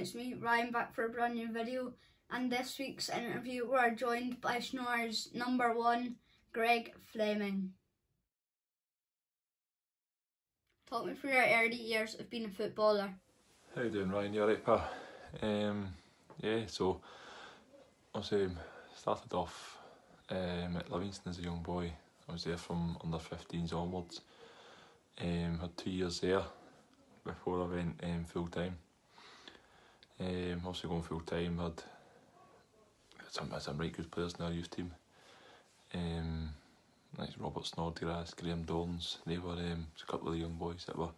it's me, Ryan, back for a brand new video. And this week's interview, we're joined by Stranraer's number one, Greg Fleming. Talk me through your early years of being a footballer. How you doing, Ryan? You alright, pal? Um, yeah, so obviously started off um, at Livingston as a young boy. I was there from under 15s onwards. Um, had two years there before I went um, full time. Um, also going full time, had some some right good players in our youth team. Um, like Robert Snodgrass, Graham Dorrans, they were um, a couple of young boys that were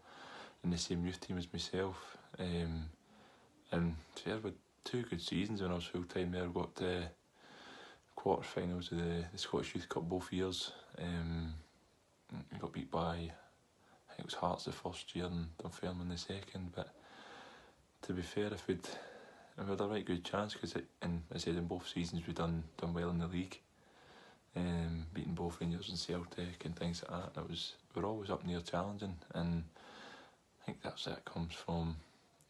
in the same youth team as myself. Um, and fair with two good seasons when I was full time there. Got the quarter finals of the, the Scottish Youth Cup both years. Um, got beat by I think it was Hearts the first year and Dunfermline the second. But to be fair, if we'd we had a right good chance because, and I said in both seasons we done done well in the league, um, beating both Rangers and Celtic and things like that. And it was we are always up near challenging, and I think that's that comes from.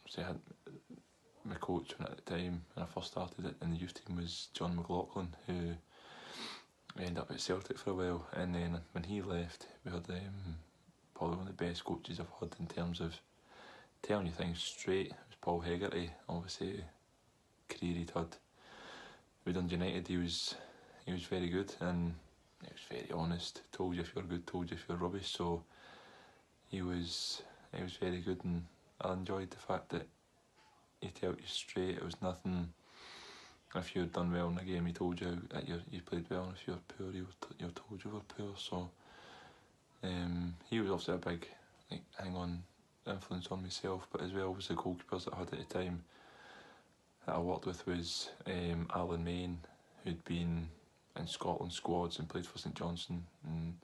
Say, I had my coach at the time when I first started it in the youth team was John McLaughlin, who ended up at Celtic for a while, and then when he left, we had um, probably one of the best coaches I've had in terms of telling you things straight. Paul Hegarty, obviously career he'd had with United. He was he was very good and he was very honest. Told you if you're good, told you if you're rubbish. So he was he was very good, and I enjoyed the fact that he told you straight. It was nothing. If you had done well in the game, he told you that you you played well. And if you were poor, he you told you were poor. So um, he was obviously a big like hang on influence on myself, but as well was the goalkeepers that I had at the time that I worked with was um, Alan Main, who'd been in Scotland squads and played for St Johnstone, and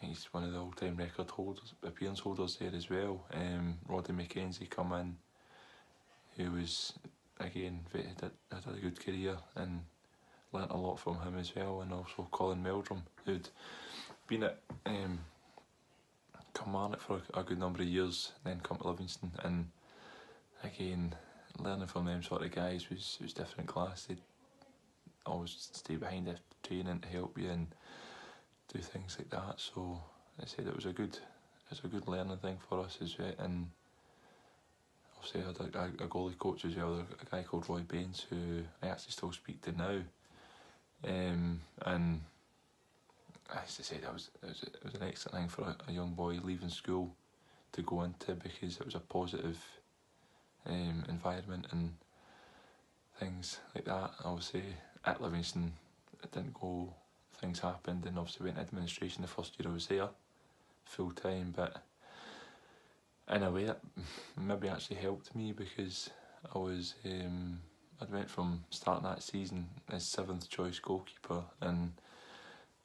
he's one of the all-time record holders, appearance holders there as well. Um, Roddy McKenzie come in, who was again had, had a good career and learnt a lot from him as well, and also Colin Meldrum, who'd been at um, Kilmarnock for a good number of years, then come to Livingston, and again learning from them sort of guys was was different class. They'd always stay behind the training to help you and do things like that. So I said it was a good it's a good learning thing for us as well. And obviously I had a, a, goalie coach as well, a guy called Roy Baines who I actually still speak to now. Um, and as I said, it was, it was, it was an excellent thing for a, a young boy leaving school to go into because it was a positive um, environment and things like that. Obviously, at Livingston, it didn't go, things happened, and obviously went administration the first year I was there, full time. But in a way, that maybe actually helped me because I was, um, I went from starting that season as seventh choice goalkeeper, and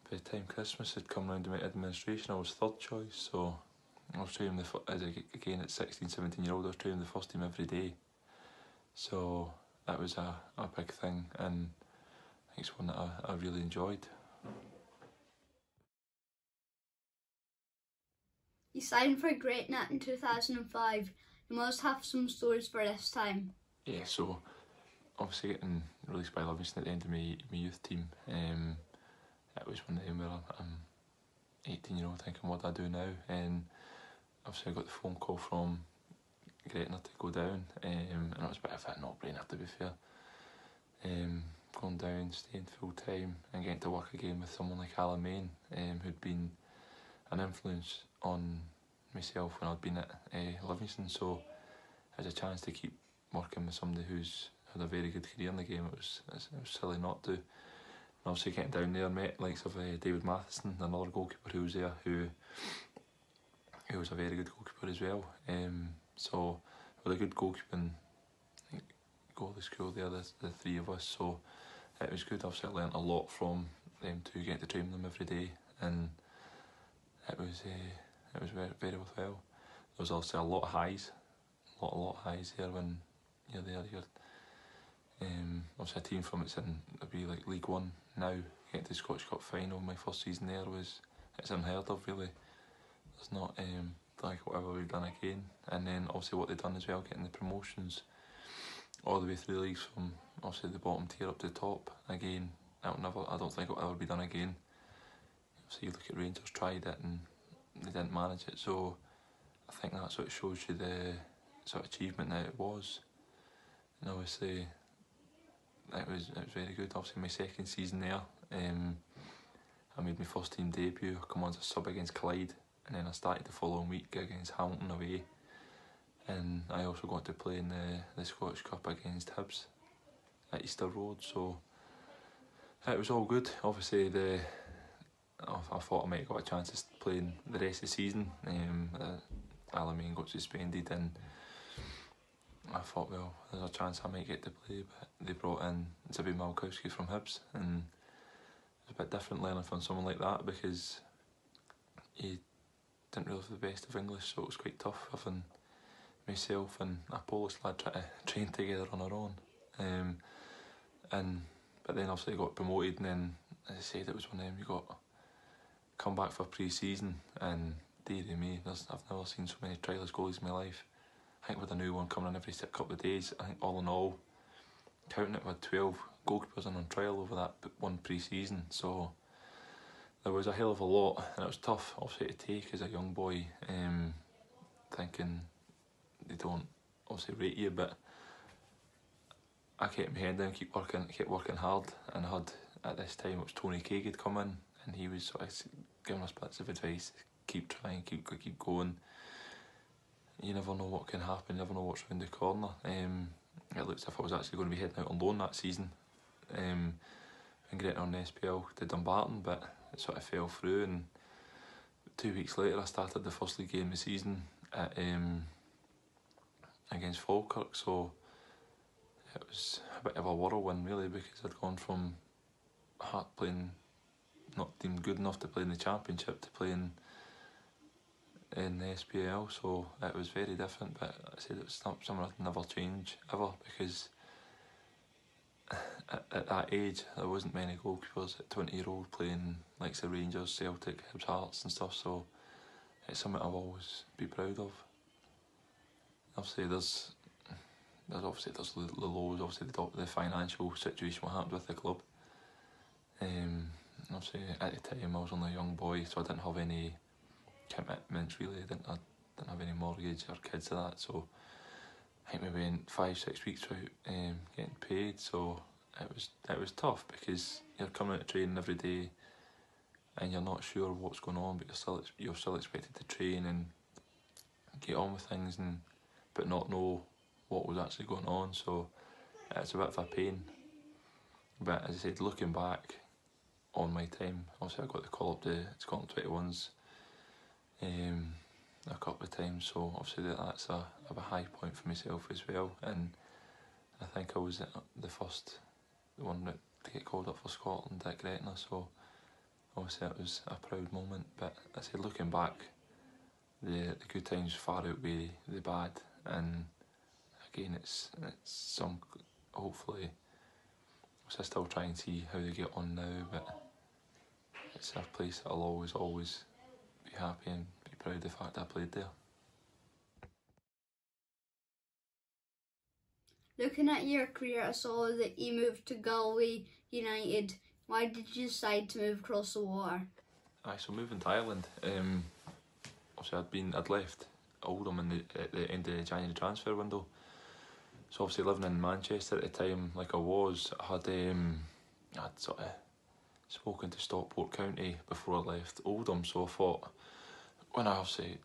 by the time Christmas had come round to my administration, I was third choice. So I was training the as again at 16, 17 year old. I was training the first team every day, so that was a, a big thing, and it's one that I, I really enjoyed. You signed for Gretna in 2005. You must have some stories for this time. Yeah, so obviously getting released by Livingston at the end of my, my youth team, um, it was one of them where I'm 18 year old thinking what do I do now, and obviously I got the phone call from Gretna to go down, um, and it was a bit of a no-brainer to be fair. Um, going down, staying full time, and getting to work again with someone like Alan Main, um, who'd been an influence on myself when I'd been at uh, Livingston. So, as a chance to keep working with somebody who's had a very good career in the game, it was it was silly not to. Obviously, getting down there, met likes of uh, David Mathieson, another goalkeeper who was there, who who was a very good goalkeeper as well. Um, so with a good goalkeeping goalie school there, the, the three of us. So it was good. Obviously, I learnt a lot from them to get to train them every day, and it was uh, it was very very worthwhile. There was also a lot of highs, a lot a lot of highs there when you're there. You're um, obviously a team from it's in it'd be like League One now. Getting to the Scottish Cup final, my first season there was it's unheard of really. It's not um, like whatever we've done again. And then obviously what they've done as well, getting the promotions all the way through the leagues from obviously the bottom tier up to the top. Again, that'll never. I don't think it'll ever be done again. So you look at Rangers tried it and they didn't manage it. So I think that's what shows you the sort of achievement that it was. And obviously, it was it was very good. Obviously, my second season there, um, I made my first team debut. I come on as a sub against Clyde, and then I started the following week against Hamilton away. And I also got to play in the, the Scottish Cup against Hibs at Easter Road. So it was all good. Obviously, the I, thought I might have got a chance of playing the rest of the season. Um, uh, Alan Main got suspended, and I thought, well, there's a chance I might get to play. But they brought in Zibby Malkowski from Hibs, and it's a bit different learning from someone like that because he didn't really have the best of English, so it was quite tough having myself and a Polish lad try to train together on our own. Um, and but then obviously got promoted, and then as I said, it was one of them you got come back for pre-season and dearie me, I've never seen so many trialist goalies in my life. I think with a new one coming in every couple of days, I think all in all, counting it with 12 goalkeepers in on trial over that one pre-season, so there was a hell of a lot and it was tough obviously to take as a young boy, um, thinking they don't obviously rate you, but I kept my head down, keep working, kept working hard, and I had at this time it was Tony Craig had come in, and he was sort of giving us bits of advice. Keep trying, keep keep going. You never know what can happen. You never know what's around the corner. Um, it looks as if I was actually going to be heading out on loan that season, um, and getting on the SPL to Dumbarton, but it sort of fell through. And two weeks later, I started the first league game of the season at um, against Falkirk. So it was a bit of a whirlwind really because I'd gone from Hart playing not deemed good enough to play in the championship to playing in the SPL, so it was very different. But I said it was something I'd never change ever because at, at, that age there wasn't many goalkeepers at 20 year old playing like the Rangers, Celtic, Hibs Hearts and stuff. So it's something I've always be proud of. Obviously, there's there's obviously there's the, the lows, obviously the, the financial situation what happened with the club. Um, obviously at the time I was only a young boy, so I didn't have any commitments really. I didn't, I didn't have any mortgage or kids or that. So I think maybe in five six weeks without um, getting paid. So it was it was tough because you're coming out training every day, and you're not sure what's going on, but you're still you're still expected to train and get on with things, and but not know what was actually going on. So it's a bit of a pain. But as I said, looking back, on my time. Obviously, I got the call up to Scotland 21s um, a couple of times, so obviously that's a, a high point for myself as well. And I think I was the first one that to get called up for Scotland at Gretna, so obviously that was a proud moment. But I said, looking back, the the good times far outweigh the bad, and again, it's it's some hopefully. I still try and see how they get on now, but it's a place that I'll always, always happy and be proud of the fact I played there. Looking at your career, I saw that you moved to Galway United. Why did you decide to move across the water? Aye, so moving to Ireland, um, obviously I'd been, I'd left Oldham in the, at the end of the January transfer window. So obviously living in Manchester at the time, like I was, I had, um, I had sort of spoken to Stockport County before I left Oldham, so I thought when I obviously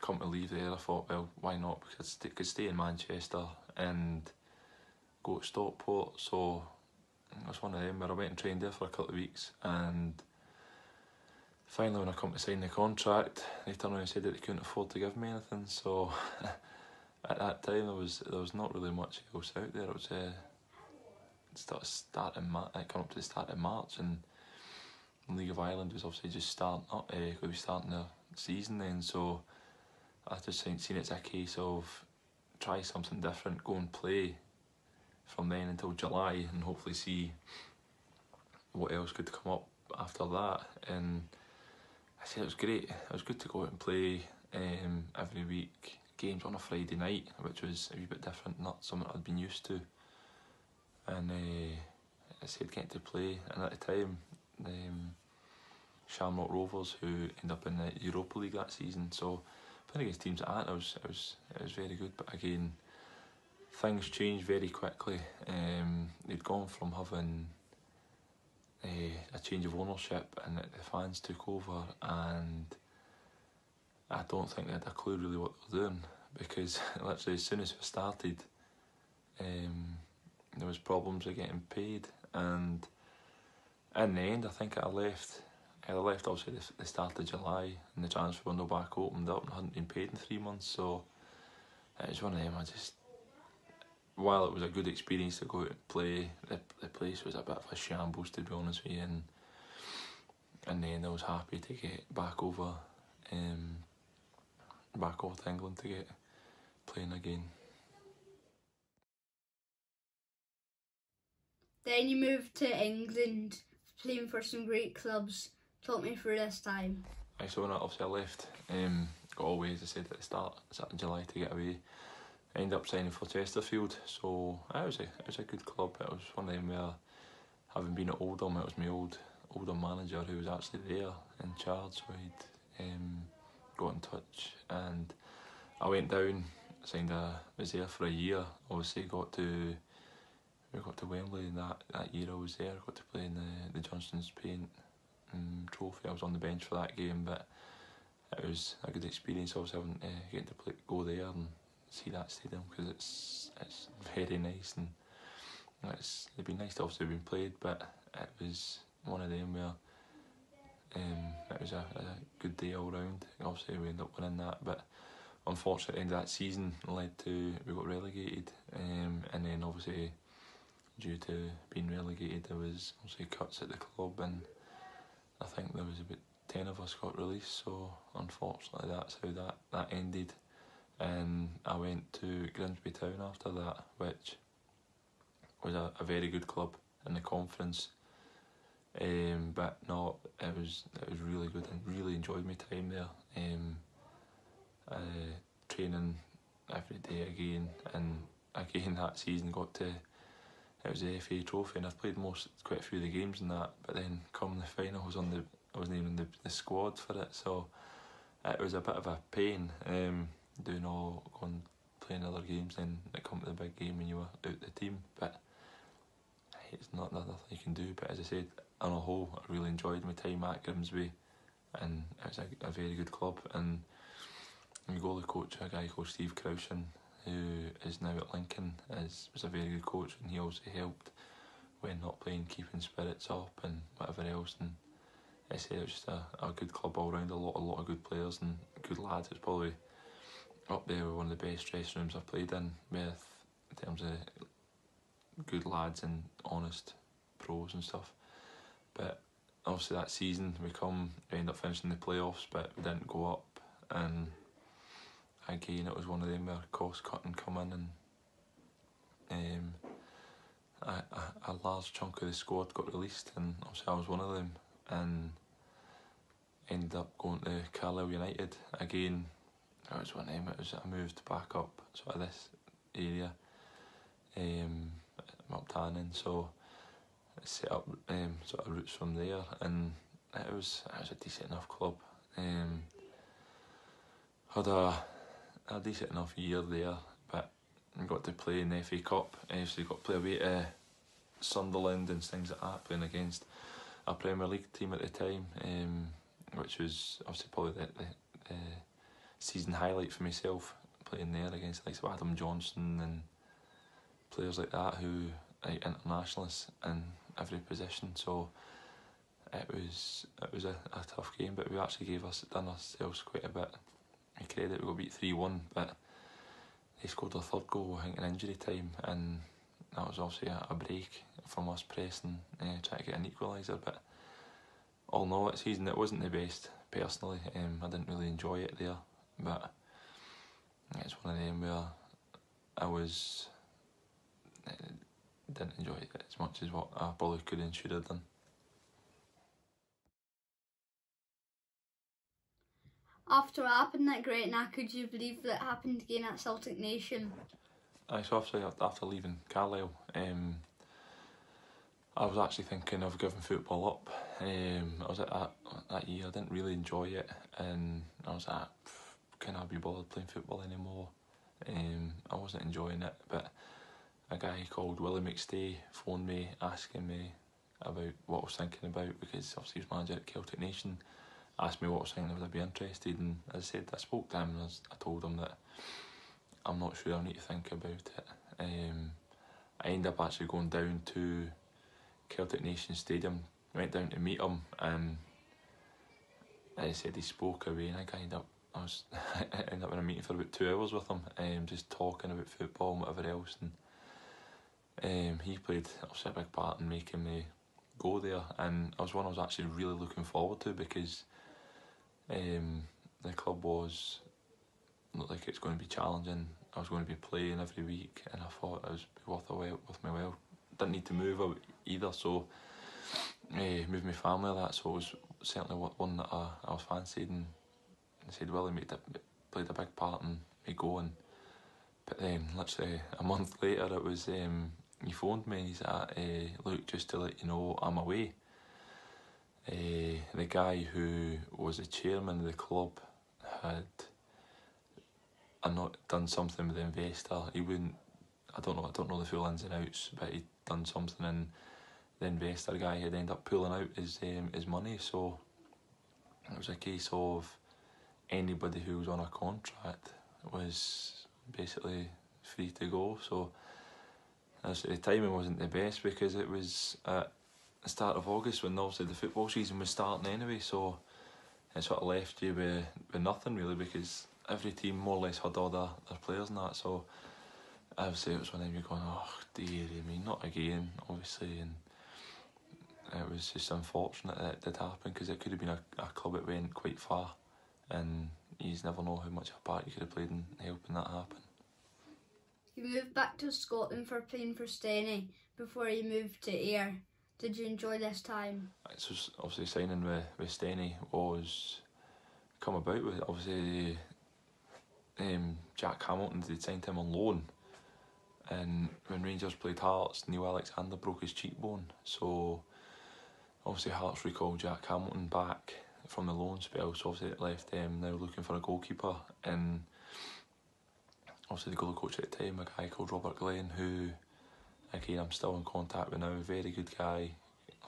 come to leave there, I thought, well, why not? Because I could stay in Manchester and go to Stockport. So it was one of them where I went and trained there for a couple of weeks, and finally, when I come to sign the contract, they turned around and said that they couldn't afford to give me anything. So at that time, there was there was not really much else out there. It was uh, start starting Mar- coming up to the start of March and League of Ireland was obviously just starting up, uh, to be starting the season then, so I just seen, seen it's a case of try something different, go and play from then until July and hopefully see what else could come up after that. And I said it was great. It was good to go out and play um, every week. Games on a Friday night, which was a wee bit different, not something I'd been used to. and uh, I said getting to play, and at the time, um, Shamrock Rovers, who ended up in the Europa League that season, so playing against teams like that, it was it was it was very good. But again, things changed very quickly. Um, they'd gone from having a, a change of ownership, and the fans took over, and I don't think they had a clue really what they were doing because literally as soon as we started, um, there was problems with getting paid, and in the end, I think I left. I left obviously the, the start of July, and the transfer window back opened up, and hadn't been paid in three months. So it was one of them. I just, while it was a good experience to go out and play, the the place was a bit of a shambles to be honest with you, and and then I was happy to get back over, um, back over to England to get playing again. Then you moved to England, playing for some great clubs. Talk me through this time. I so when I, obviously I left, um, Galway as I said at the start, start of July to get away. I ended up signing for Chesterfield, so it was a it was a good club. It was one of them where, having been at Oldham, it was my old Oldham manager who was actually there in charge, so he'd um, got in touch, and I went down, signed a was there for a year. Obviously got to we got to Wembley and that, that year I was there, got to play in the, the Johnstone's Paint um, trophy. I was on the bench for that game, but it was a good experience. Obviously, having uh, getting to play, go there and see that stadium because it's it's very nice and it's it'd be nice to obviously have been played, but it was one of them where um, it was a, a good day all round. Obviously, we ended up winning that, but unfortunately, end of that season led to we got relegated, um, and then obviously due to being relegated, there was obviously cuts at the club, and I think there was about ten of us got released. So unfortunately, that's how that that ended. And I went to Grimsby Town after that, which was a, a very good club in the conference. Um, but no, it was it was really good and really enjoyed my time there. Um, uh, training every day again, and again that season got to it was the FA Trophy, and I've played most quite a few of the games in that. But then come the final, I was on the I wasn't even the, the squad for it, so it was a bit of a pain um, doing all going playing other games. Then it come to the big game when you were out the team, but it's not nothing you can do. But as I said, on a whole, I really enjoyed my time at Grimsby, and it a, a very good club. And my goalie coach, a guy called Steve Croudson, who is now at Lincoln, is was a very good coach, and he also helped when not playing, keeping spirits up and whatever else. And I say it was just a, a good club all round, a lot a lot of good players and good lads. It's probably up there with one of the best dressing rooms I've played in with in terms of good lads and honest pros and stuff. But obviously that season we come we end up finishing the playoffs but we didn't go up and again it was one of them where cost cutting come in and um, a, a, a large chunk of the squad got released and obviously I was one of them and ended up going to Carlisle United again. That was one of them it was I moved back up sort of this area um, up Tannin so set up um, sort of roots from there and it was it was a decent enough club. Um, had a a decent enough year there, but got to play in the FA Cup. Actually got to play away to Sunderland and things like that, playing against a Premier League team at the time, um, which was obviously probably the, the, season highlight for myself, playing there against like Adam Johnson and players like that who are internationalists in every position. So it was it was a, a tough game, but we actually gave us done ourselves quite a bit credit, we got beat 3 1, but they scored a third goal, I think, in injury time, and that was obviously a, a break from us pressing, uh, trying to get an equaliser. But all in all, that season it wasn't the best personally. Um, I didn't really enjoy it there, but it's one of them where I was uh, didn't enjoy it as much as what I probably could and should have done. After what happened that Gretna, could you believe that happened again at Celtic Nation? I so obviously after leaving Carlisle, um, I was actually thinking of giving football up. Um, I was at that, that year, I didn't really enjoy it, and I was like, can I be bothered playing football anymore? Um, I wasn't enjoying it, but a guy called Willie McStay phoned me asking me about what I was thinking about because obviously he was manager at Celtic Nation. Asked me what I was thinking, would I be interested? And as I said, I spoke to him and I told him that I'm not sure, I need to think about it. Um, I ended up actually going down to Celtic Nation Stadium, went down to meet him, and as I said, he spoke away, and I ended up I was I ended up in a meeting for about two hours with him, um, just talking about football and whatever else, and um, he played obviously a big part in making me go there, and I was one I was actually really looking forward to because um, the club was looked like it's going to be challenging. I was going to be playing every week, and I thought it was worth a while with my well. Didn't need to move either, so uh, moved my family that, so it was certainly one that I, I was fancied and I said Willie made a, played a big part in me going. But then literally a month later it was um, he phoned me and he said, uh, look, just to let you know I'm away. Uh, the guy who was the chairman of the club had I not done something with the investor. He wouldn't I don't know I don't know the full ins and outs, but he'd done something and the investor guy had ended up pulling out his um, his money so it was a case of anybody who was on a contract was basically free to go. So the timing wasn't the best because it was at start of August when obviously the football season was starting anyway. So it sort of left you with, with nothing really because every team more or less had all their, their players and that. So obviously it was when you're going, oh dear me, not again, obviously. And it was just unfortunate that it did happen because it could have been a, a club that went quite far and you just never know how much a part you could have played in helping that happen. You moved back to Scotland for playing for Steny before you moved to Ayr. Did you enjoy this time? So obviously signing with, with Steny was come about with obviously um, Jack Hamilton they signed him on loan and when Rangers played Hearts Neil Alexander broke his cheekbone so obviously Hearts recalled Jack Hamilton back from the loan spell, so obviously it left them now looking for a goalkeeper. And obviously the goalie coach at the time, a guy called Robert Glenn, who again I'm still in contact with now, a very good guy.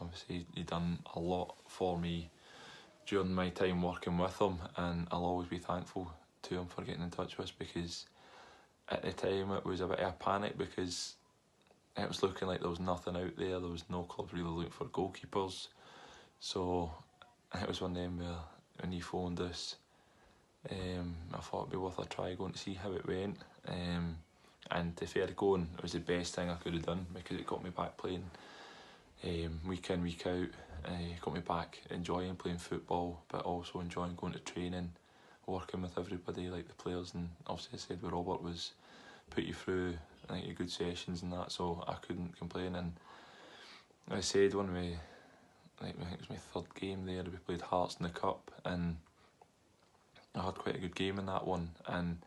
Obviously he done a lot for me during my time working with him, and I'll always be thankful to him for getting in touch with us because at the time it was a bit of a panic because it was looking like there was nothing out there. There was no clubs really looking for goalkeepers. So it was one of them where when he phoned us, um, I thought it'd be worth a try going to see how it went. Um, and if to fair going, it was the best thing I could have done because it got me back playing um, week in, week out. Uh, got me back enjoying playing football, but also enjoying going to training, working with everybody like the players. And obviously, I said with Robert was put you through I think good sessions and that, so I couldn't complain. And I said when we I think it was my third game there. We played Hearts in the cup, and I had quite a good game in that one. And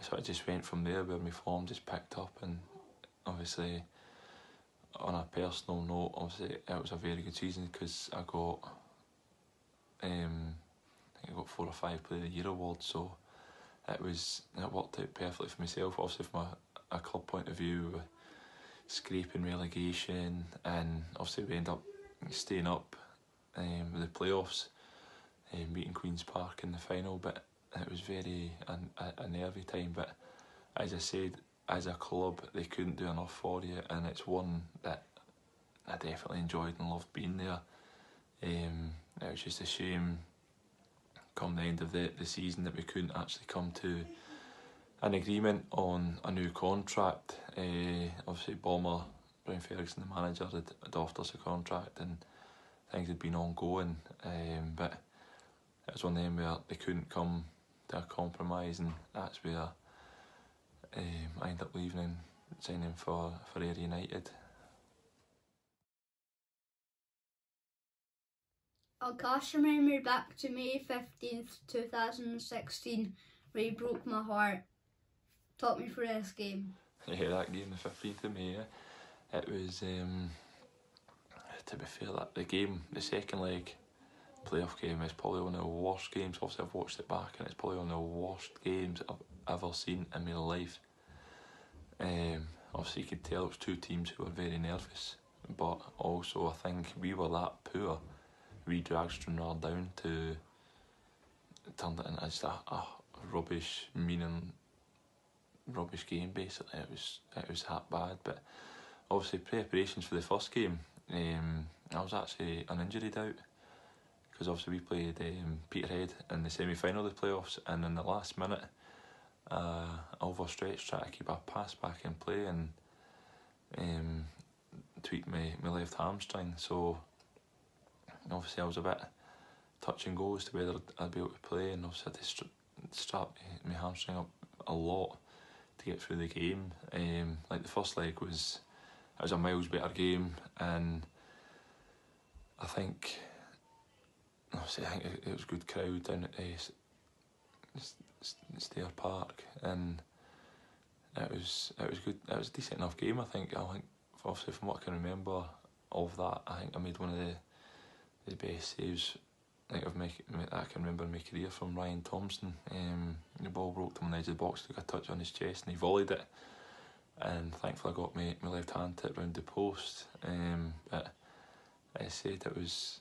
I sort of just went from there, where my form just picked up, and obviously, on a personal note, obviously it was a very good season because I got, um, I think I got four or five Player of the Year awards. So it was it worked out perfectly for myself. Obviously, from a, a club point of view, scraping relegation, and obviously we end up staying up um, with the playoffs, um, beating Queen's Park in the final, but it was very an, a, a nervy time. But as I said, as a club, they couldn't do enough for you, and it's one that I definitely enjoyed and loved being there. Um, it was just a shame come the end of the, the season that we couldn't actually come to an agreement on a new contract. Uh, obviously, Bomber Brian Ferguson, the manager, had, had offered us a contract and things had been ongoing. Um, but it was one of them where they couldn't come to a compromise, and that's where um, I ended up leaving and signing for, for Ayr United. I'll cast your memory back to May 15th, 2016, where you broke my heart. Talk me for this game. Yeah, that game, the 15th of May. Yeah it was um, to be fair, that the game, the second leg playoff game is probably one of the worst games. Obviously, I've watched it back, and it's probably one of the worst games I've ever seen in my life. Um, obviously, you could tell it was two teams who were very nervous, but also I think we were that poor. We dragged Stranraer down to turned it into just a, a rubbish, meaning rubbish game. Basically, it was it was that bad. But obviously, preparations for the first game, um, I was actually an injury out because obviously we played um, Peterhead in the semi final of the playoffs, and in the last minute, uh, overstretched, trying to keep a pass back in play and um, tweaked my, my left hamstring. So obviously, I was a bit touch and go as to whether I'd be able to play, and obviously, I had to strap my hamstring up a lot to get through the game. Um, like the first leg was, it was a miles better game, and I think obviously I think it, it was a good crowd down at uh, Stair Park, and it was it was good. It was a decent enough game. I think. I think obviously from what I can remember of that, I think I made one of the the best saves. I think of I can remember in my career from Ryan Thompson. Um, the ball broke to the edge of the box, took a touch on his chest, and he volleyed it. And thankfully, I got my, my left hand tip round the post. Um, but I said it was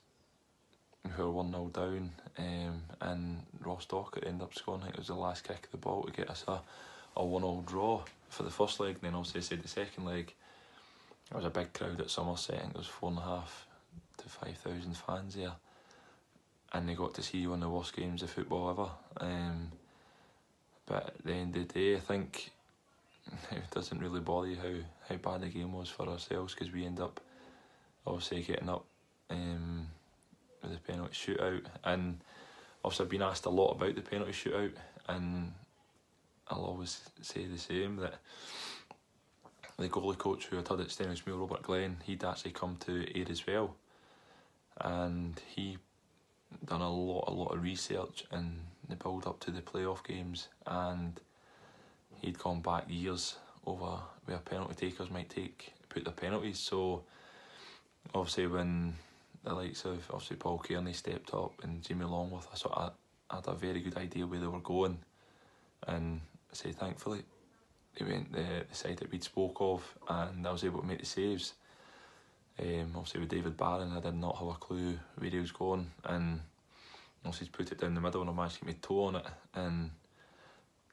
we were 1 0 down, um, and Ross Docherty ended up scoring. I think it was the last kick of the ball to get us a, a 1 0 draw for the first leg. And then, obviously, I said the second leg, there was a big crowd at Somerset. I think there was four and a half to 5,000 fans there. And they got to see one of the worst games of football ever. Um, but at the end of the day, I think it doesn't really bother you how, how bad the game was for ourselves because we end up obviously getting up. Um, with the penalty shootout, and obviously I've been asked a lot about the penalty shootout, and I'll always say the same that the goalie coach who had had it at Stenhousemuir, Robert Glenn, he'd actually come to Ayr as well, and he done a lot, a lot of research in the build up to the playoff games, and he'd gone back years over where penalty takers might take put their penalties. So obviously when the likes of obviously Paul Kearney stepped up and Jimmy Longworth. I sort of had a very good idea where they were going, and I say thankfully they went the, the side that we'd spoke of, and I was able to make the saves. Um, obviously with David Barron, I did not have a clue where he was going, and obviously put it down the middle, and I managed to get my toe on it. And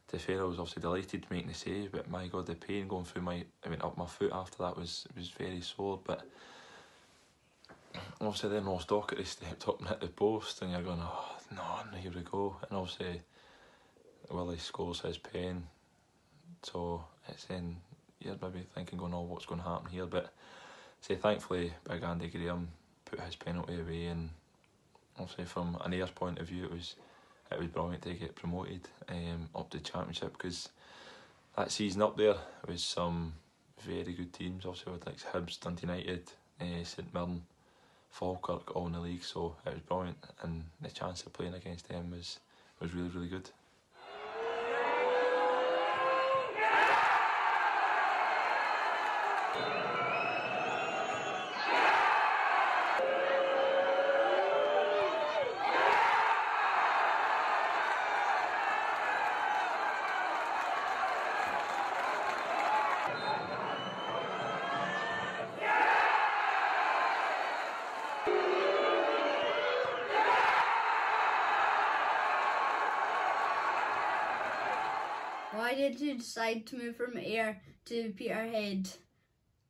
to fair, I was obviously delighted making the save, but my God, the pain going through my, I went up my foot after that was was very sore, but obviously then Ross Docherty stepped up and hit the post and you're going, oh no, here we go. And obviously Willie scores his pen. So it's then you're maybe thinking going, oh what's going to happen here? But say thankfully Big Andy Graham put his penalty away and obviously from an Ayr's point of view it was it was brilliant to get promoted um, up to championship because that season up there was some very good teams obviously with like Hibs, Dundee United, uh, St Mirren Falkirk all in the league, so it was brilliant, and the chance of playing against them was was really really good. You decide to move from Ayr to Peterhead?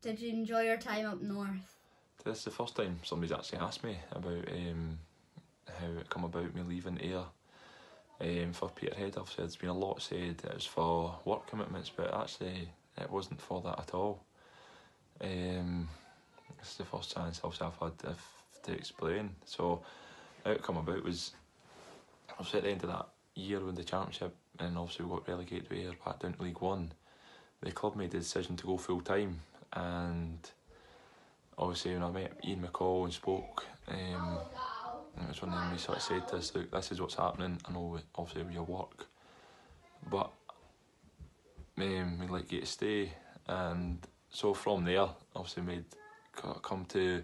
Did you enjoy your time up north? This is the first time somebody's actually asked me about um, how it come about me leaving Ayr um, for Peterhead. I've said there's been a lot said it was for work commitments, but actually it wasn't for that at all. Um, this is the first chance I've had to, to explain. So how it come about was obviously at the end of that year when the championship and obviously we got relegated to Ayr back down to League One, the club made the decision to go full time. And obviously when I met Ian McCall and spoke, um, it was when we sort of said to us, look, this is what's happening, I know obviously with your work, but um, we'd like you to stay. And so from there obviously made come to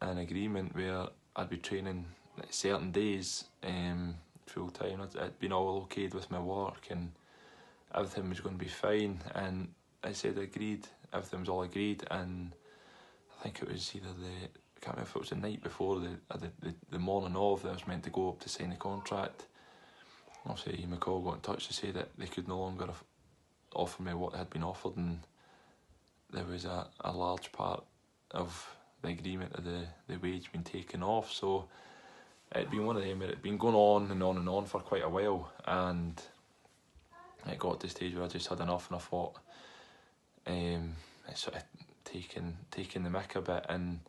an agreement where I'd be training certain days um, full time. I'd, I'd been all okayed with my work and everything was going to be fine. And I said agreed, everything was all agreed. And I think it was either the, I can't remember if it was the night before, the, the, the, the morning of, that I was meant to go up to sign the contract. Obviously, McCall got in touch to say that they could no longer offer me what had been offered, and there was a, a large part of the agreement of the, the wage being taken off. So it'd been one of them where it'd been going on and on and on for quite a while, and it got to the stage where I just had enough, and I thought um, it's sort of taking taking the mick a bit, and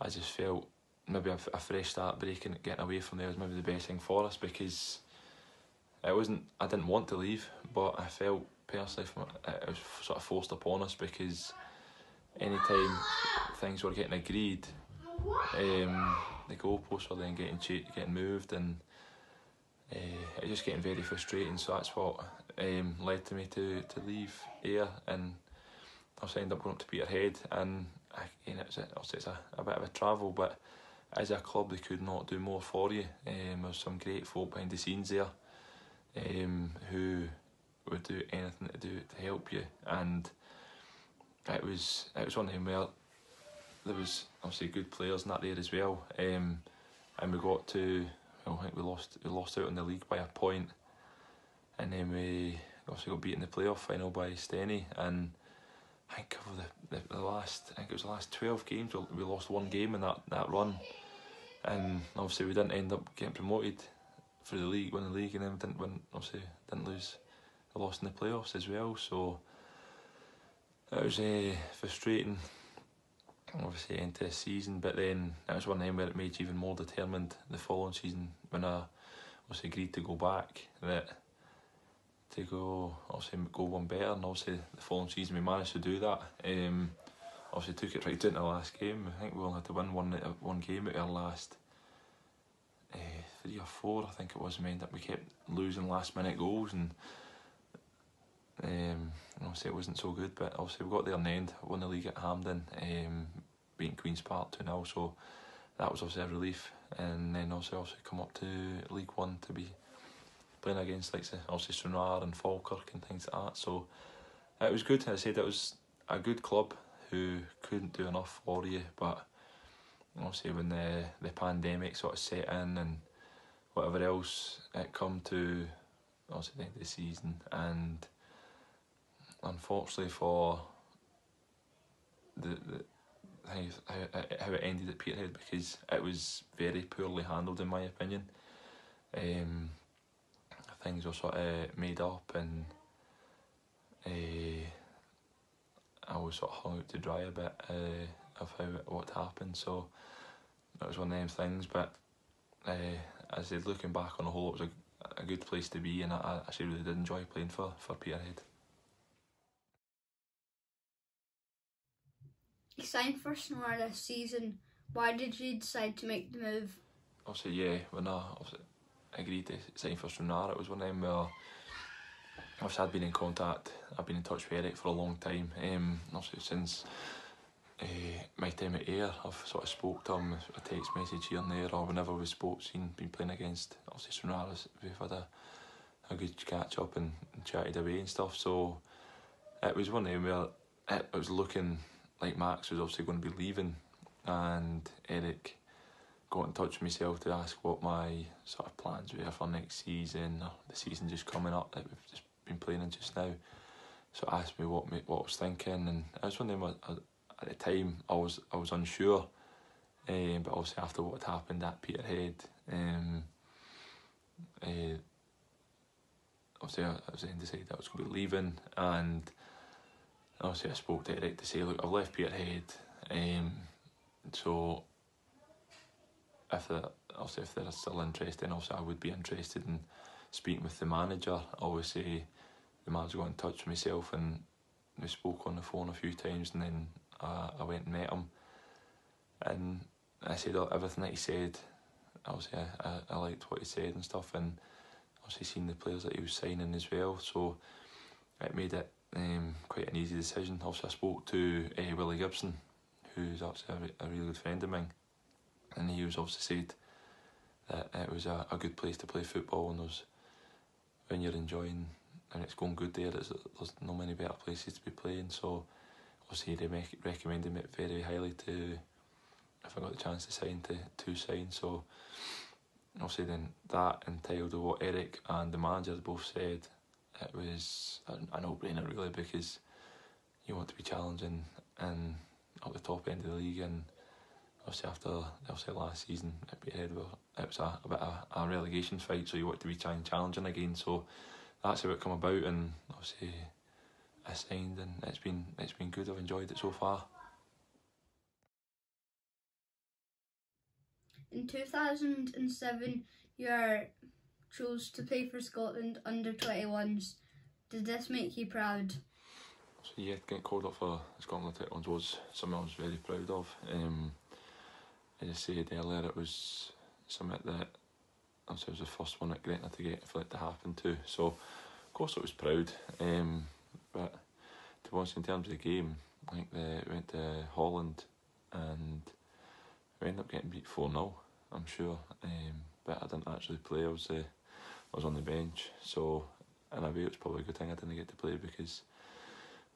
I just felt maybe a, a fresh start, breaking, getting away from there was maybe the best thing for us because it wasn't. I didn't want to leave, but I felt personally from it was sort of forced upon us because anytime things were getting agreed, um, the goalposts were then getting getting moved, and uh, it was just getting very frustrating. So that's what um, led to me to to leave here and I ended up going up to Peterhead, and again it was, a, it's a, a bit of a travel, but as a club they could not do more for you. Um, there's some great folk behind the scenes there um, who would do anything to do to help you, and it was it was one of them where there was obviously good players in that there as well, um, and we got to well, I think we lost we lost out in the league by a point, and then we obviously got beat in the playoff final by Steny, and I think over the, the, the last I think it was the last twelve games we lost one game in that, that run, and obviously we didn't end up getting promoted for the league, win the league, and then we didn't win. Obviously, didn't lose. I lost in the playoffs as well, so it was uh, frustrating. Obviously, into the season, but then that was one them where it made you even more determined the following season when I obviously agreed to go back. That to go obviously go one better, and obviously the following season we managed to do that. Um, obviously took it right down to the last game. I think we only had to win one one game at our last uh, three or four, I think it was, meant that we kept losing last minute goals and um, obviously it wasn't so good, but obviously we got there in the end, won the league at Hampden, um, beating Queen's Park 2 0, so that was obviously a relief. And then also obviously come up to League One to be playing against like obviously Stranraer and Falkirk and things like that. So it was good. I said it was a good club who couldn't do enough for you, but obviously when the the pandemic sort of set in and whatever else it come to obviously the end of the season and unfortunately for the, the how, how, it ended at Peterhead because it was very poorly handled in my opinion. Um, things were sort of made up and uh, I was sort of hung out to dry a bit uh, of how what happened. So it was one of them things. But uh, as I said, looking back on the whole, it was a, a good place to be, and I, I actually really did enjoy playing for for Peterhead. Signed for Stranraer this season. Why did you decide to make the move? Obviously, yeah, when I obviously agreed to sign for Stranraer, it was one of them where obviously I'd been in contact, I've been in touch with Eric for a long time. Um, obviously since uh, my time at Ayr, I've sort of spoke to him, a text message here and there, or whenever we spoke, seen been playing against obviously Stranraer, we've had a, a good catch up and, and chatted away and stuff. So it was one of them where it was looking like Max was obviously going to be leaving, and Eric got in touch with myself to ask what my sort of plans were for next season or the season just coming up that we've just been playing in just now. So asked me what me, what I was thinking, and I was one of them at the time I was I was unsure, um, but obviously after what had happened at Peterhead, um, uh, obviously I, I was then decided I was going to be leaving, and obviously I spoke to Eric to say, look, I've left Peterhead, um, so if they obviously if they're still interested, also I would be interested in speaking with the manager. Obviously, the manager got in touch with myself and we spoke on the phone a few times, and then uh, I went and met him, and I said everything that he said. Obviously, I, I, I liked what he said and stuff, and obviously seen the players that he was signing as well. So it made it um, quite an easy decision. Also, I spoke to uh, Willie Gibson, who's actually a, a really good friend of mine, and he was obviously said that it was a, a good place to play football and there's when you're enjoying and it's going good there, there's, there's no many better places to be playing. So obviously they make, recommended me very highly to if I got the chance to sign to to sign. So obviously then that entailed what Eric and the manager both said. It was a, a no-brainer really because you want to be challenging and at the top end of the league and obviously after obviously last season it was a, a bit of a relegation fight so you want to be trying challenging again so that's how it come about and obviously I signed and it's been it's been good I've enjoyed it so far. In 2007 you chose to play for Scotland under 21s. Did this make you proud? So yeah, getting called up for Scotland under 21s was something I was very proud of. Um, as I said earlier, it was something that I was the first one at Gretna to get for it to happen to. So, of course, I was proud. Um, but to honest, in terms of the game, I think they went to Holland and we ended up getting beat 4 0, I'm sure. Um, but I didn't actually play, I was, uh, I was on the bench. So, in a way, it was probably a good thing I didn't get to play because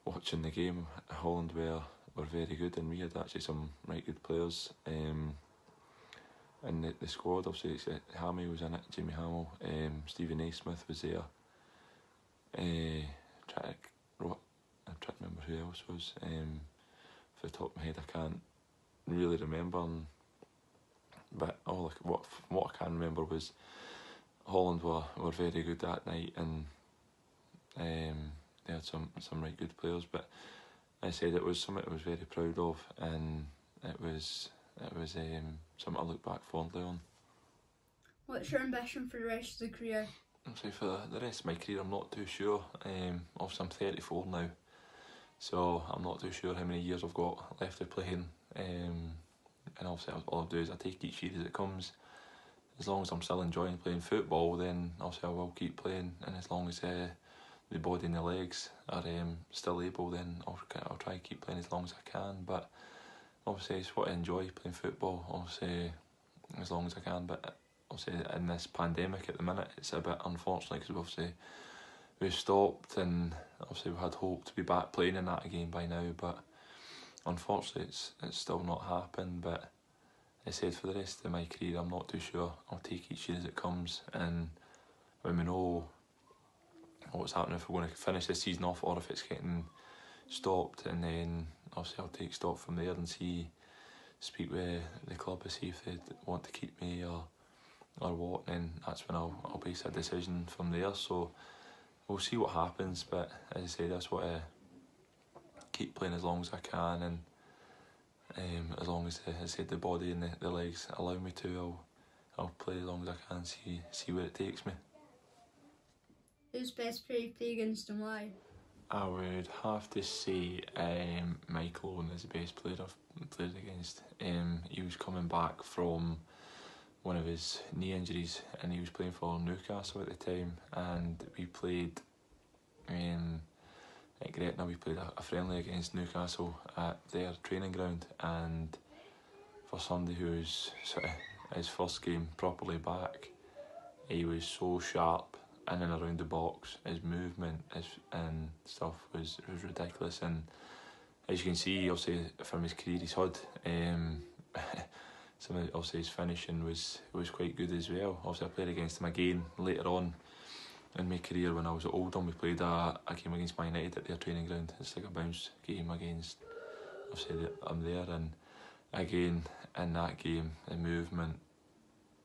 watching the game, Holland were were very good, and we had actually some right good players. Um, and the, the squad, obviously, Hammy was in it, Jamie Hamill, um, A. Smith was there. Uh, try to, I'm trying to remember who else was. Um, for the top of my head, I can't really remember. And, but all what what I can remember was Holland were, were very good that night, and um, they had some some right good players. But I said it was something I was very proud of, and it was it was um, something I look back fondly on. What's your ambition for the rest of the career? So for the rest of my career, I'm not too sure. Um, obviously, I'm 34 now, so I'm not too sure how many years I've got left of playing. Um, and obviously, all I do is I take each year as it comes. As long as I'm still enjoying playing football, then obviously I will keep playing. And as long as uh, the body and the legs are um, still able, then I'll, I'll try and keep playing as long as I can. But obviously, it's what I enjoy playing football. Obviously, as long as I can. But obviously, in this pandemic at the minute, it's a bit unfortunate because obviously we've stopped and obviously we had hope to be back playing in that again by now. But unfortunately, it's it's still not happened. But I said for the rest of my career, I'm not too sure. I'll take each year as it comes, and when we know what's happening if we're going to finish this season off or if it's getting stopped and then obviously I'll take stock from there and see speak with the club to see if they want to keep me or or what and that's when I'll, I'll base a decision from there so we'll see what happens but as I say that's what I keep playing as long as I can and um, as long as the, as said the body and the, the legs allow me to I'll I'll play as long as I can see see where it takes me. Who's best play against and why? I would have to say um, Michael Owen is the best player I've played against. Um, he was coming back from one of his knee injuries and he was playing for Newcastle at the time and we played um, at Gretna we played a, a friendly against Newcastle at their training ground and for somebody who's sort of his first game properly back he was so sharp in and around the box, his movement his, and stuff was was ridiculous. And as you can see, obviously from his career, he's had um, some of obviously his finishing was was quite good as well. Obviously, I played against him again later on in my career when I was at Oldham. We played a, a game against Man United at their training ground. It's like a bounce game against. Obviously, I'm there, and again in that game, the movement,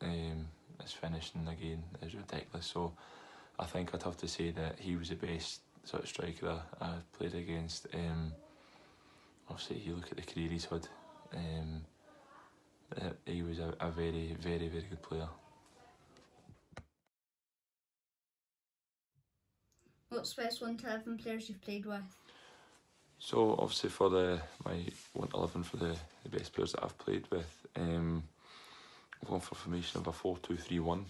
um, his finishing again is ridiculous. So I think I'd have to say that he was the best sort of striker I've played against. Um, obviously, you look at the career he's had. Um, he was a, a very, very, very good player. What's best one to eleven players you've played with? So obviously for the my one eleven for the, the best players that I've played with, um, I've gone for formation of a four two three one,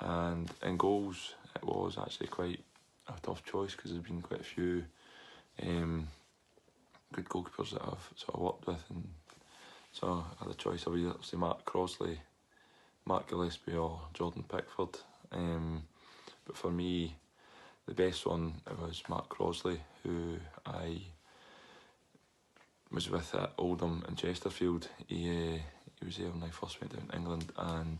and in goals it was actually quite a tough choice because there's been quite a few um, good goalkeepers that I've sort of worked with and So I had a choice of either say Mark Crossley, Mark Gillespie or Jordan Pickford. Um, but for me, the best one was Mark Crossley, who I was with at Oldham and Chesterfield. He uh, he was there when I first went down to England and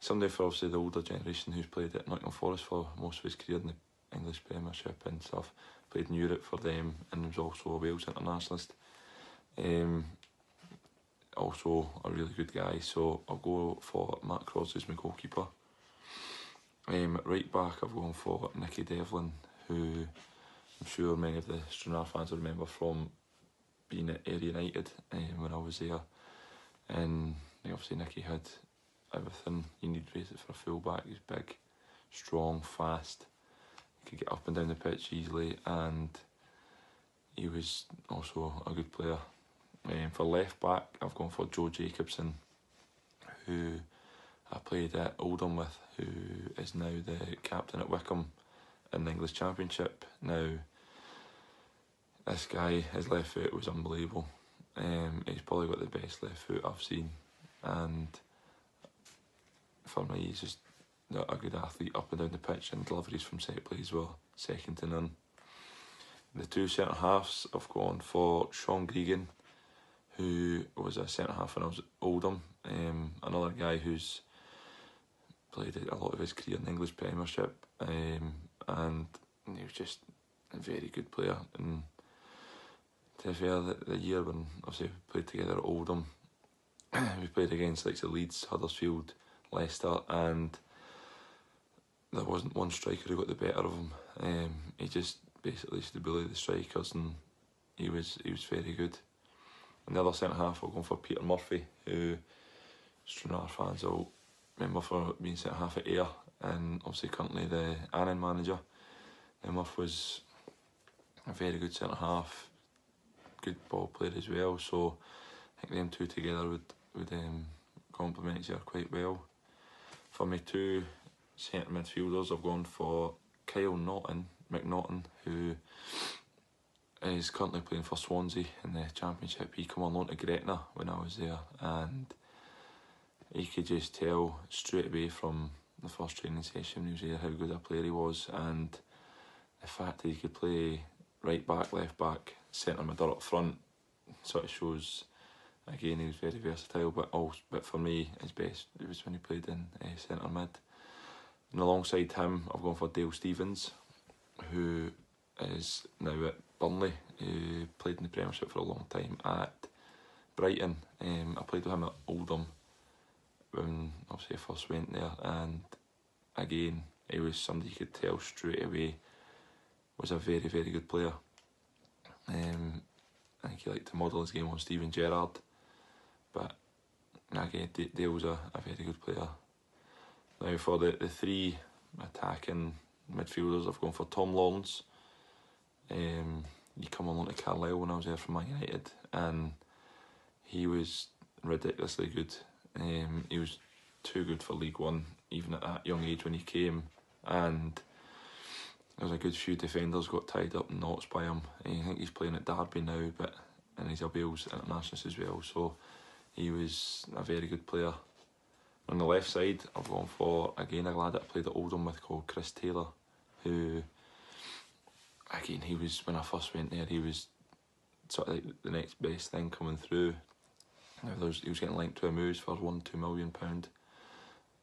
somebody for obviously the older generation who's played at Nottingham Forest for most of his career in the English Premiership and stuff. Played in Europe for them and was also a Wales internationalist. Um, also a really good guy, so I'll go for Mark Crossley as my goalkeeper. Um, right back, I've gone for Nicky Devlin, who I'm sure many of the Stranraer fans will remember from being at Ayr United um, when I was there. And obviously, Nicky had everything you need basically for a fullback. He's big, strong, fast. He could get up and down the pitch easily, and he was also a good player. Um, for left back, I've gone for Joe Jacobson, who I played at Oldham with, who is now the captain at Wycombe in the English Championship. Now, this guy, his left foot was unbelievable. Um, he's probably got the best left foot I've seen, and for me, he's just a good athlete up and down the pitch, and deliveries from set plays were second to none. The two centre halves, I've gone for Sean Gregan, who was a centre half when I was at Oldham. Um, another guy who's played a lot of his career in the English Premiership, um, and he was just a very good player. And to be fair, the, the year when obviously we played together at Oldham, we played against like the Leeds, Huddersfield, Leicester, and there wasn't one striker who got the better of him. Um, he just basically used to bully the strikers, and he was he was very good. And the other centre half, we're going for Peter Murphy, who Stranraer fans will remember for being centre half at Ayr, and obviously currently the Annan manager. And Murphy was a very good centre half, good ball player as well. So I think them two together would would um, complement each other quite well. For me, two centre midfielders, I've gone for Kyle Naughton, McNaughton, who is currently playing for Swansea in the Championship. He came on loan to Gretna when I was there, and he could just tell straight away from the first training session he was there how good a player he was, and the fact that he could play right back, left back, centre mid up front sort of shows. Again, he was very versatile, but also, but for me, his best it was when he played in uh, centre mid. And alongside him, I've gone for Dale Stephens who is now at Burnley. He played in the Premiership for a long time at Brighton. Um, I played with him at Oldham when obviously I first went there, and again, he was somebody you could tell straight away was a very, very good player. Um, I think he liked to model his game on Steven Gerrard, but again, Dale was a, a very good player. Now for the, the three attacking midfielders, I've gone for Tom Lawrence. Um, he come along to Carlisle when I was there from Man United, and he was ridiculously good. Um, he was too good for League One, even at that young age when he came, and there was a good few defenders got tied up in knots by him. I think he's playing at Derby now, but and he's a Wales internationalist as well, so he was a very good player. On the left side, I've gone for again a lad that I played at Oldham with called Chris Taylor, who again he was when I first went there he was sort of like the next best thing coming through. He was getting linked to a moves for one two million pound.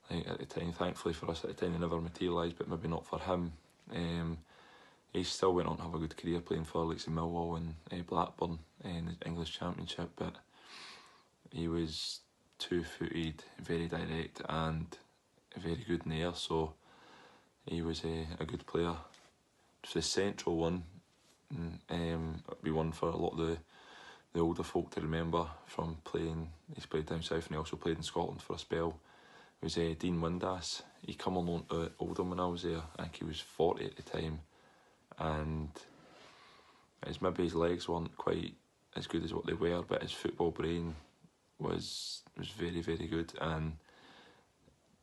Like at the time, thankfully for us at the time, he never materialised, but maybe not for him. Um, he still went on to have a good career playing for like Millwall and uh, Blackburn in the English Championship, but he was two footed, very direct, and very good in the air. So he was a, a good player. the central one, mm, um, be one for a lot of the the older folk to remember from playing. He's played down south and he also played in Scotland for a spell. Was uh, Dean Windass. He come on loan to Oldham when I was there. I think he was forty at the time, and his maybe his legs weren't quite as good as what they were, but his football brain was was very very good and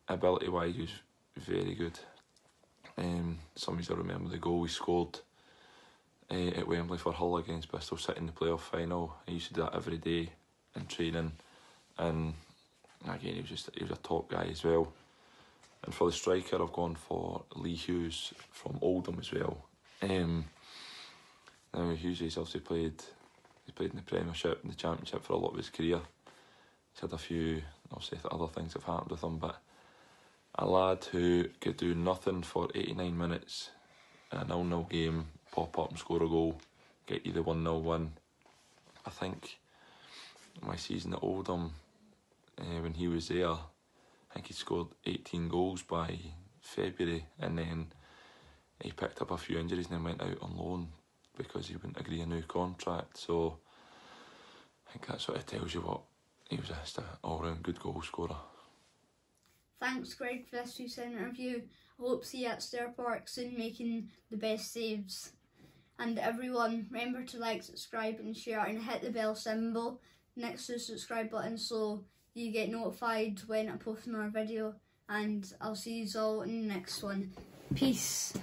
ability wise he was very good. Um, some of you remember the goal we scored uh, at Wembley for Hull against Bristol City in the playoff final. I used to do that every day in training, and again he was just he was a top guy as well. And for the striker, I've gone for Lee Hughes from Oldham as well. Um, now Hughes has obviously played he's played in the Premiership and the Championship for a lot of his career. He's had a few obviously other things have happened with him, but a lad who could do nothing for 89 minutes in a 0 0 game, pop up and score a goal, get you the 1 0 win. I think my season at Oldham, uh, when he was there, I think he scored 18 goals by February and then he picked up a few injuries and then went out on loan because he wouldn't agree a new contract. So I think that sort of tells you what he was just an all round good goal scorer. Thanks, Greg, for this week's interview. I hope to see you at Stair Park soon making the best saves. And everyone, remember to like, subscribe, and share, and hit the bell symbol next to the subscribe button so you get notified when I post another video. And I'll see you all in the next one. Peace.